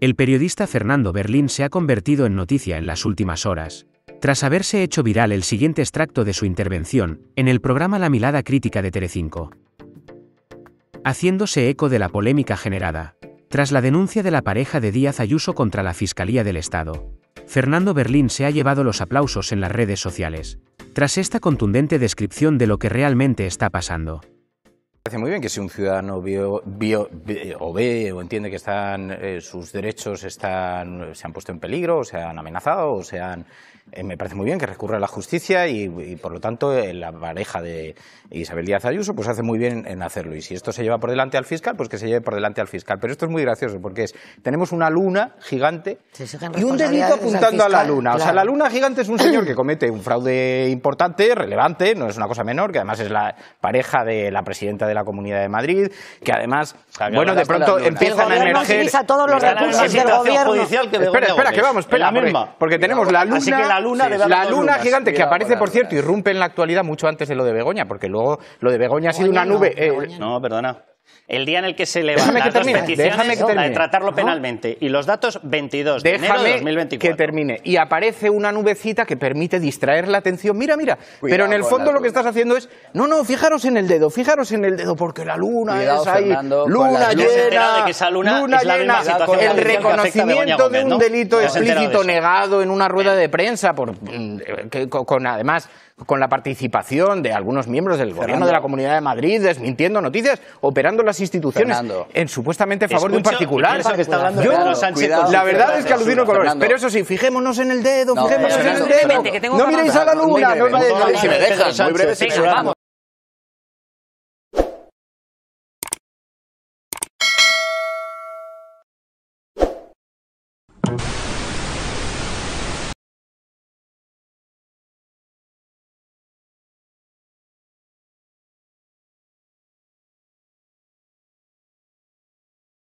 El periodista Fernando Berlín se ha convertido en noticia en las últimas horas, tras haberse hecho viral el siguiente extracto de su intervención en el programa La Milada Crítica de Telecinco. Haciéndose eco de la polémica generada, tras la denuncia de la pareja de Díaz Ayuso contra la Fiscalía del Estado, Fernando Berlín se ha llevado los aplausos en las redes sociales, tras esta contundente descripción de lo que realmente está pasando parece muy bien que si un ciudadano vio, vio, o ve o entiende que están, eh, sus derechos están, se han puesto en peligro, o se han amenazado, o se han eh, me parece muy bien que recurra a la justicia y, por lo tanto eh, la pareja de Isabel Díaz Ayuso pues hace muy bien en hacerlo. Y si esto se lleva por delante al fiscal pues que se lleve por delante al fiscal. Pero esto es muy gracioso porque es tenemos una luna gigante y un dedito apuntando a la luna. O sea la luna gigante es un señor que comete un fraude importante relevante no es una cosa menor que además es la pareja de la presidenta de la Comunidad de Madrid que además bueno de pronto empiezan a emerger todos los recursos del gobierno. espera espera que vamos espera porque tenemos la luna la luna gigante, que aparece, por cierto, irrumpe en la actualidad mucho antes de lo de Begoña, porque luego lo de Begoña ha sido una nube. Eh, no, perdona. El día en el que se levantan las dos peticiones, la de tratarlo penalmente. Y los datos 22 de enero de 2024. que termine. Y aparece una nubecita que permite distraer la atención. Mira, mira. Pero en el fondo lo que estás haciendo es, no, no, fijaros en el dedo, fijaros en el dedo, porque la luna es ahí. luna llena, de que esa luna, es la llena. el reconocimiento de un delito explícito negado en una rueda de prensa, por, mm, que, con además con la participación de algunos miembros del gobierno de la Comunidad de Madrid, desmintiendo noticias, operando las instituciones en supuestamente favor de un particular. la verdad es que alucino colores. Pero eso sí, fijémonos en el dedo, fijémonos en el dedo. No miréis a la luna. No, si me dejas, muy breve,